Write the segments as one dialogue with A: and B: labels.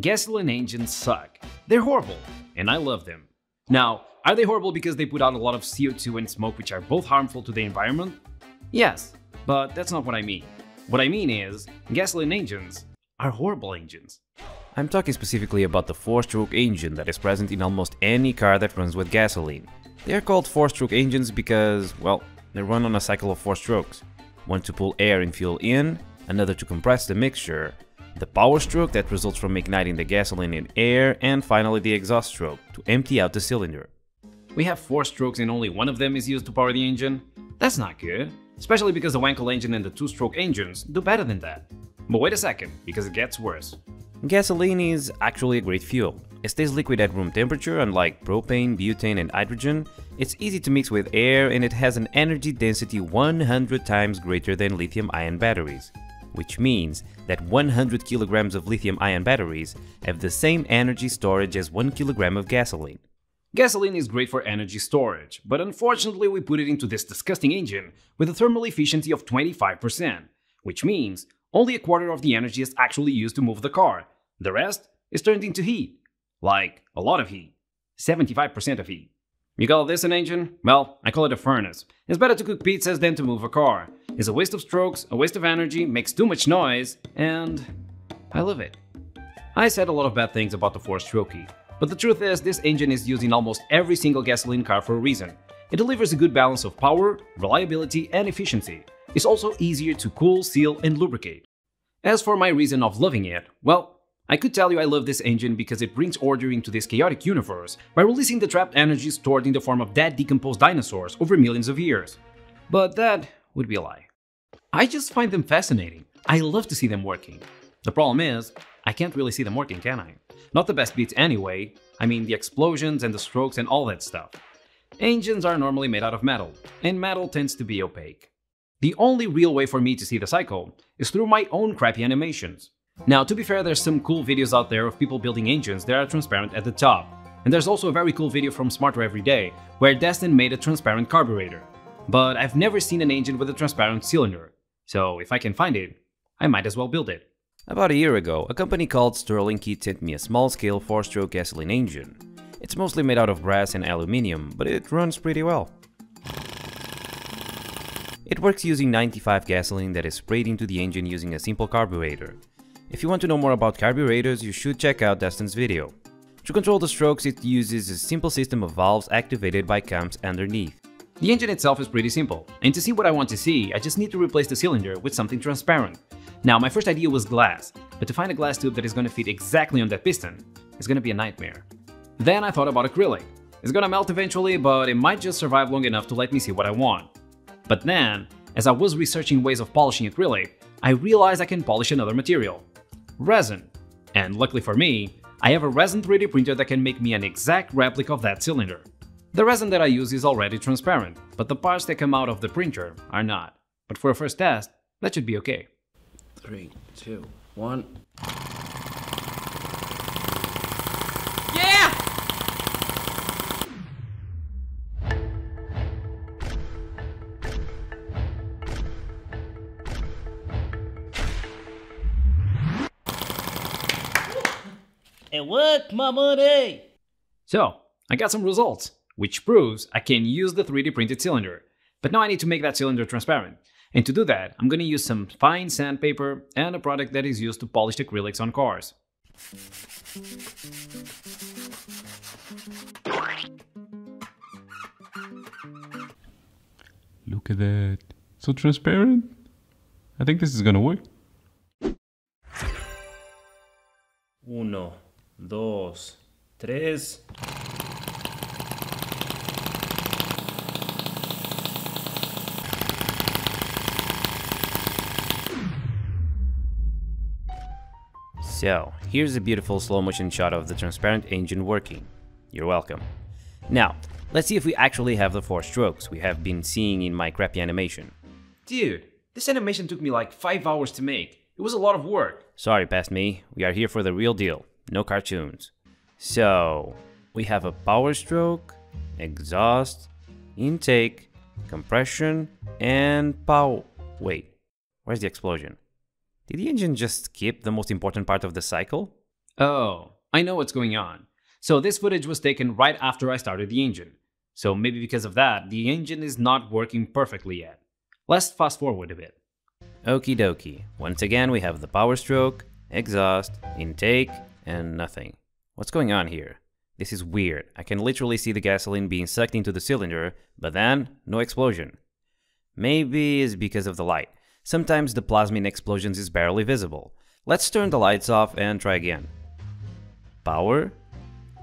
A: Gasoline engines suck. They're horrible, and I love them. Now, are they horrible because they put out a lot of CO2 and smoke which are both harmful to the environment? Yes, but that's not what I mean. What I mean is, gasoline engines are horrible engines.
B: I'm talking specifically about the 4-stroke engine that is present in almost any car that runs with gasoline. They are called 4-stroke engines because, well, they run on a cycle of 4 strokes. One to pull air and fuel in, another to compress the mixture, the power stroke that results from igniting the gasoline in air, and finally the exhaust stroke to empty out the cylinder.
A: We have 4 strokes and only one of them is used to power the engine? That's not good, especially because the Wankel engine and the 2-stroke engines do better than that. But wait a second, because it gets worse.
B: Gasoline is actually a great fuel. It stays liquid at room temperature, unlike propane, butane, and hydrogen. It's easy to mix with air and it has an energy density 100 times greater than lithium ion batteries. Which means that 100 kilograms of lithium ion batteries have the same energy storage as 1 kilogram of gasoline.
A: Gasoline is great for energy storage, but unfortunately we put it into this disgusting engine with a thermal efficiency of 25%, which means only a quarter of the energy is actually used to move the car. The rest is turned into heat. Like, a lot of heat. 75% of heat. You call this an engine? Well, I call it a furnace. It's better to cook pizzas than to move a car. It's a waste of strokes, a waste of energy, makes too much noise, and I love it. I said a lot of bad things about the 4-strokey, but the truth is this engine is used in almost every single gasoline car for a reason. It delivers a good balance of power, reliability, and efficiency. It's also easier to cool, seal, and lubricate. As for my reason of loving it, well, I could tell you I love this engine because it brings order into this chaotic universe by releasing the trapped energy stored in the form of dead decomposed dinosaurs over millions of years. But that would be a lie. I just find them fascinating. I love to see them working. The problem is, I can't really see them working, can I? Not the best beats anyway, I mean the explosions and the strokes and all that stuff. Engines are normally made out of metal, and metal tends to be opaque. The only real way for me to see the cycle is through my own crappy animations. Now, to be fair, there's some cool videos out there of people building engines that are transparent at the top. And there's also a very cool video from Smarter Every Day, where Destin made a transparent carburetor. But I've never seen an engine with a transparent cylinder, so if I can find it, I might as well build it.
B: About a year ago, a company called Stirlingkit sent me a small-scale 4-stroke gasoline engine. It's mostly made out of brass and aluminium, but it runs pretty well. It works using 95 gasoline that is sprayed into the engine using a simple carburetor. If you want to know more about carburetors, you should check out Destin's video. To control the strokes, it uses a simple system of valves activated by cams underneath.
A: The engine itself is pretty simple, and to see what I want to see, I just need to replace the cylinder with something transparent. Now, my first idea was glass, but to find a glass tube that is going to fit exactly on that piston is going to be a nightmare. Then I thought about acrylic. It's gonna melt eventually, but it might just survive long enough to let me see what I want. But then, as I was researching ways of polishing acrylic, I realized I can polish another material resin. And luckily for me, I have a resin 3D printer that can make me an exact replica of that cylinder. The resin that I use is already transparent, but the parts that come out of the printer are not. But for a first test, that should be okay.
C: Three, two, one.
D: And what, my money?
A: So, I got some results, which proves I can use the 3D printed cylinder. But now I need to make that cylinder transparent. And to do that, I'm gonna use some fine sandpaper and a product that is used to polish acrylics on cars.
E: Look at that. So transparent. I think this is gonna work.
B: Dos, tres. So, here's a beautiful slow motion shot of the transparent engine working. You're welcome. Now, let's see if we actually have the four strokes we have been seeing in my crappy animation.
A: Dude, this animation took me like 5 hours to make. It was a lot of work.
B: Sorry, past me, we are here for the real deal, no cartoons. So, we have a power stroke, exhaust, intake, compression, and pow. Wait, where's the explosion? Did the engine just skip the most important part of the cycle?
A: Oh, I know what's going on. So this footage was taken right after I started the engine. So maybe because of that, the engine is not working perfectly yet. Let's fast forward a bit.
B: Okie dokie. Once again, we have the power stroke, exhaust, intake, and nothing. What's going on here? This is weird. I can literally see the gasoline being sucked into the cylinder, but then no explosion. Maybe it's because of the light. Sometimes the plasma in explosions is barely visible. Let's turn the lights off and try again. Power,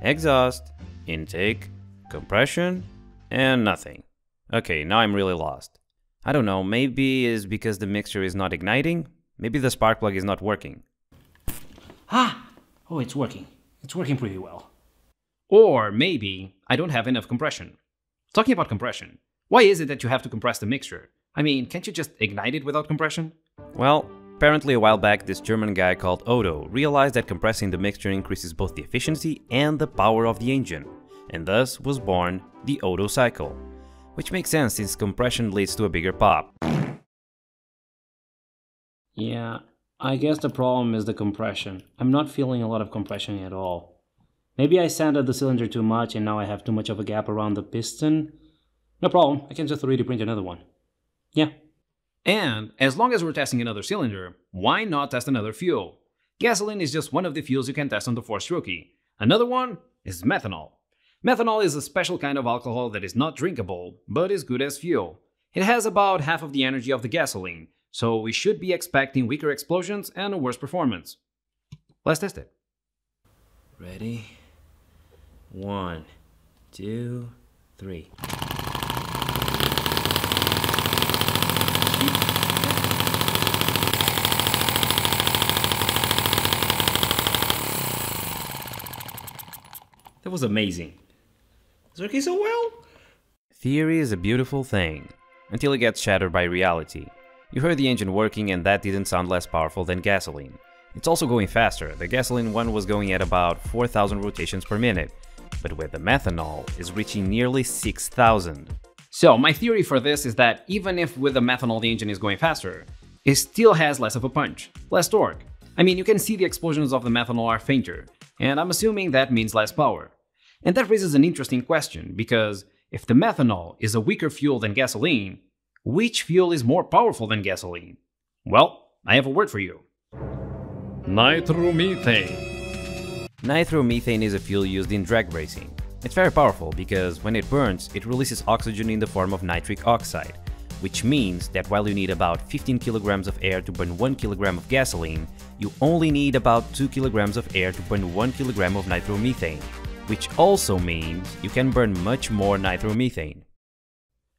B: exhaust, intake, compression, and nothing. Okay, now I'm really lost. I don't know, maybe it's because the mixture is not igniting? Maybe the spark plug is not working.
D: Ah! Oh, it's working. It's working pretty well.
A: Or maybe I don't have enough compression. Talking about compression, why is it that you have to compress the mixture? I mean, can't you just ignite it without compression?
B: Well, apparently a while back this German guy called Otto realized that compressing the mixture increases both the efficiency and the power of the engine, and thus was born the Otto cycle. Which makes sense since compression leads to a bigger pop.
D: Yeah, I guess the problem is the compression. I'm not feeling a lot of compression at all. Maybe I sanded the cylinder too much and now I have too much of a gap around the piston. No problem, I can just 3D print another one. Yeah.
A: And as long as we're testing another cylinder, why not test another fuel? Gasoline is just one of the fuels you can test on the four strokey. Another one is methanol. Methanol is a special kind of alcohol that is not drinkable, but is good as fuel. It has about half of the energy of the gasoline, so we should be expecting weaker explosions and a worse performance. Let's test it.
C: Ready? One, two, three.
A: That was amazing. It's working so well.
B: Theory is a beautiful thing, until it gets shattered by reality. You heard the engine working and that didn't sound less powerful than gasoline. It's also going faster, the gasoline one was going at about 4000 rotations per minute, but with the methanol is reaching nearly 6000.
A: So my theory for this is that even if with the methanol the engine is going faster, it still has less of a punch, less torque. I mean, you can see the explosions of the methanol are fainter, and I'm assuming that means less power. And that raises an interesting question, because if the methanol is a weaker fuel than gasoline, which fuel is more powerful than gasoline? Well, I have a word for you. Nitromethane.
B: Nitromethane is a fuel used in drag racing. It's very powerful because when it burns, it releases oxygen in the form of nitric oxide, which means that while you need about 15 kilograms of air to burn 1 kilogram of gasoline, you only need about 2 kilograms of air to burn 1 kilogram of nitromethane, which also means you can burn much more nitromethane.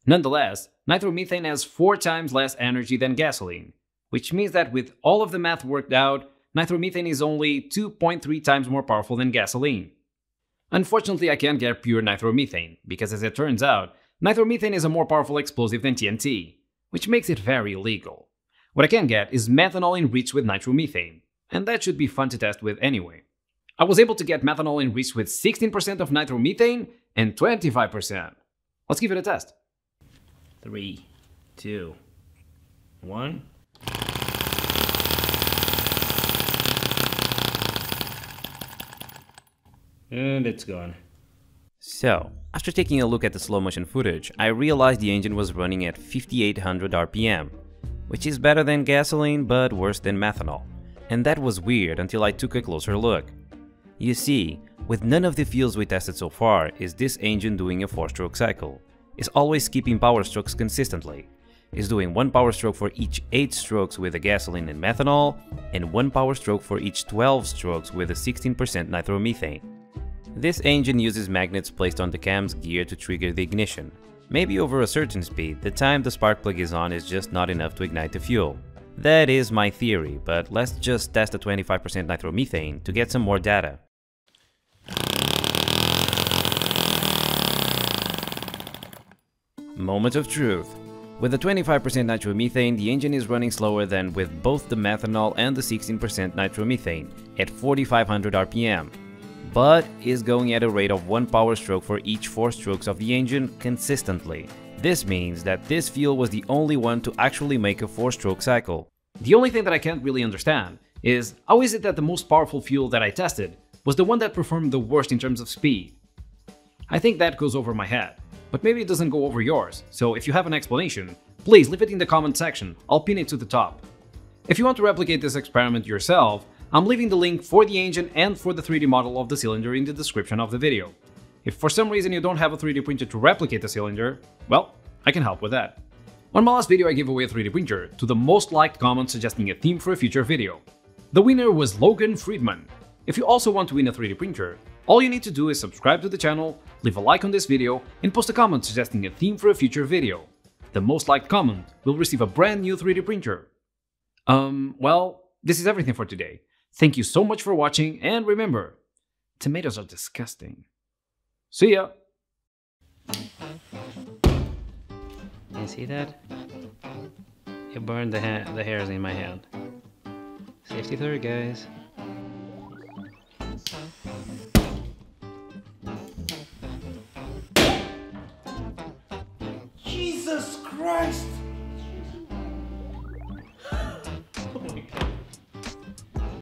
A: Nonetheless, nitromethane has 4 times less energy than gasoline, which means that with all of the math worked out, nitromethane is only 2.3 times more powerful than gasoline. Unfortunately, I can't get pure nitromethane, because as it turns out, nitromethane is a more powerful explosive than TNT, which makes it very illegal. What I can get is methanol enriched with nitromethane, and that should be fun to test with anyway. I was able to get methanol enriched with 16% of nitromethane and 25%. Let's give it a test.
C: Three, two, one. And it's gone.
B: So, after taking a look at the slow motion footage, I realized the engine was running at 5800 RPM, which is better than gasoline but worse than methanol. And that was weird until I took a closer look. You see, with none of the fuels we tested so far is this engine doing a 4-stroke cycle. It's always keeping power strokes consistently. Is doing one power stroke for each 8 strokes with the gasoline and methanol, and one power stroke for each 12 strokes with a 16% nitromethane. This engine uses magnets placed on the cam's gear to trigger the ignition. Maybe over a certain speed, the time the spark plug is on is just not enough to ignite the fuel. That is my theory, but let's just test the 25% nitromethane to get some more data. Moment of truth. With the 25% nitromethane, the engine is running slower than with both the methanol and the 16% nitromethane, at 4500 RPM, but is going at a rate of 1 power stroke for each 4 strokes of the engine consistently. This means that this fuel was the only one to actually make a 4-stroke cycle.
A: The only thing that I can't really understand is how is it that the most powerful fuel that I tested was the one that performed the worst in terms of speed? I think that goes over my head, but maybe it doesn't go over yours, so if you have an explanation, please leave it in the comment section, I'll pin it to the top. If you want to replicate this experiment yourself, I'm leaving the link for the engine and for the 3D model of the cylinder in the description of the video. If for some reason you don't have a 3D printer to replicate the cylinder, well, I can help with that. On my last video I gave away a 3D printer to the most liked comment suggesting a theme for a future video. The winner was Logan Friedman. If you also want to win a 3D printer, all you need to do is subscribe to the channel, leave a like on this video, and post a comment suggesting a theme for a future video. The most liked comment will receive a brand new 3D printer. Um, well, this is everything for today. Thank you so much for watching, and remember, tomatoes are disgusting. See ya!
D: You see that? It burned the, ha the hairs in my hand. Safety third, guys.